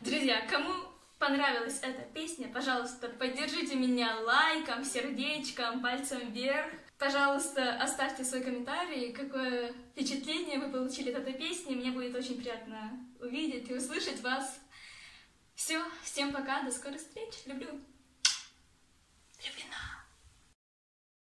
Друзья, кому понравилась эта песня, пожалуйста, поддержите меня лайком, сердечком, пальцем вверх. Пожалуйста, оставьте свой комментарий, какое впечатление вы получили от этой песни. Мне будет очень приятно увидеть и услышать вас. Все, всем пока, до скорых встреч, Люблю. Люблю.